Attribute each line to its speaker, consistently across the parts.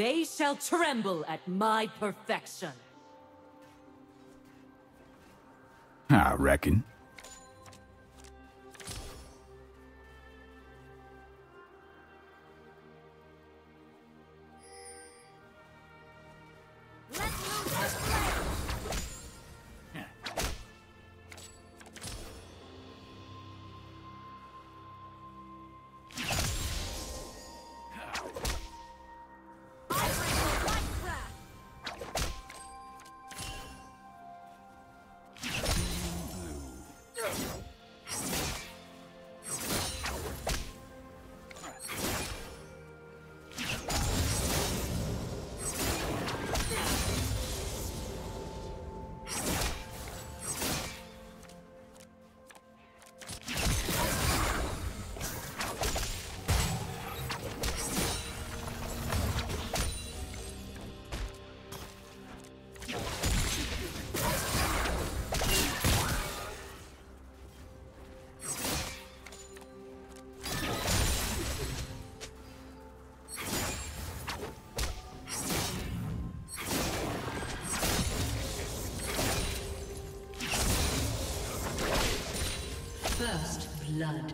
Speaker 1: They shall tremble at my perfection.
Speaker 2: I reckon.
Speaker 3: Blood.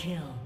Speaker 3: Kill.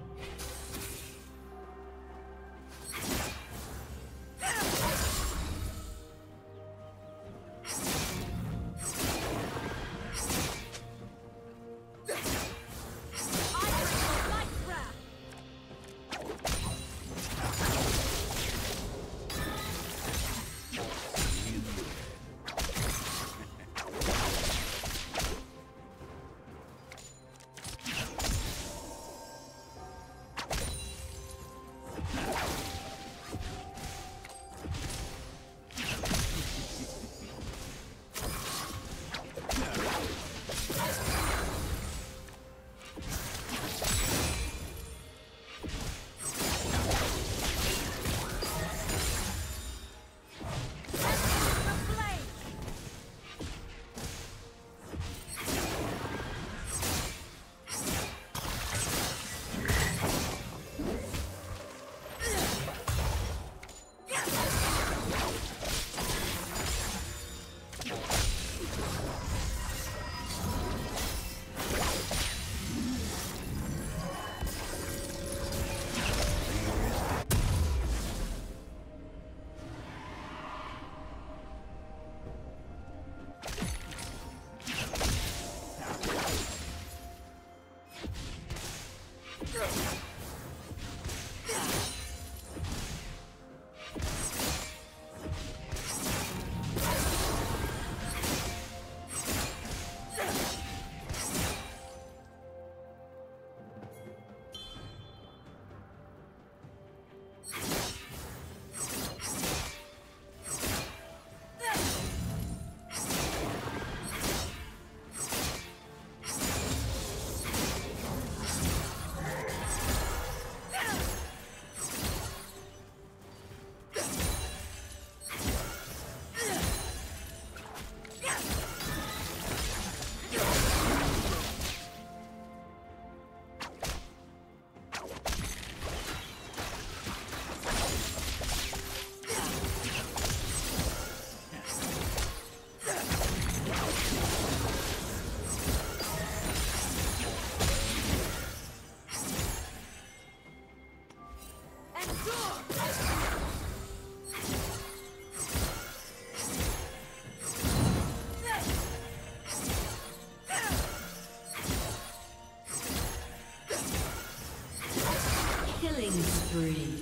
Speaker 3: Spree.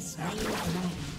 Speaker 3: Slain the dragon.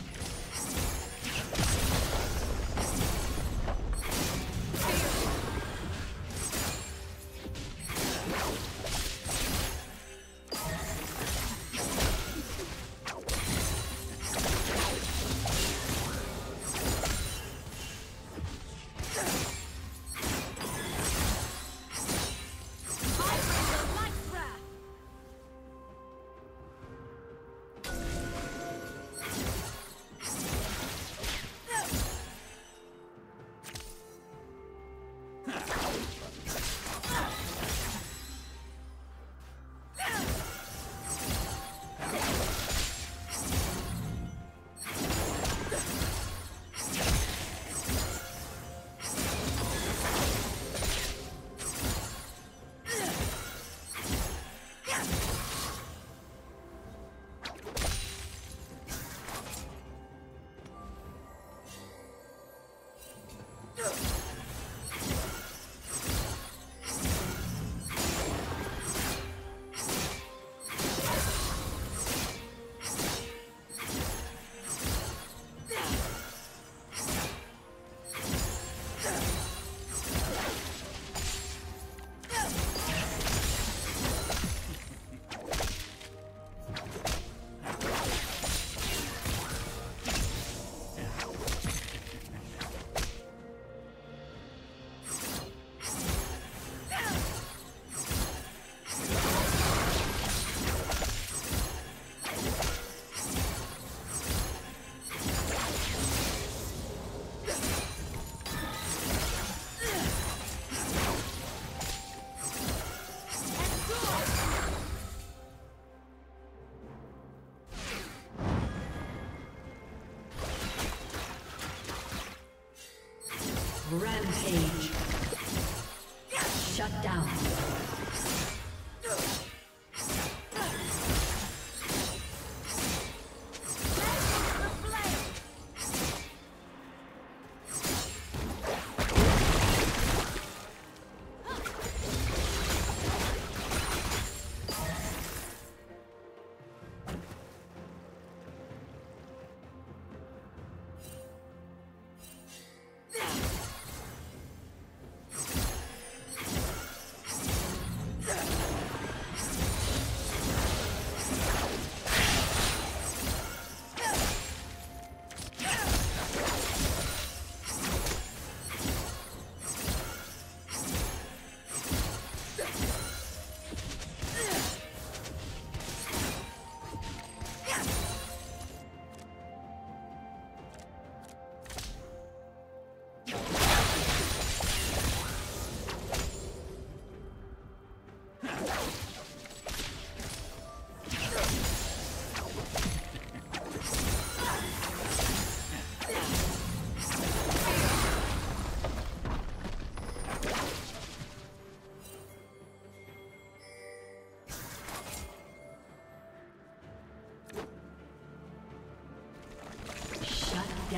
Speaker 3: Sim.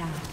Speaker 3: 다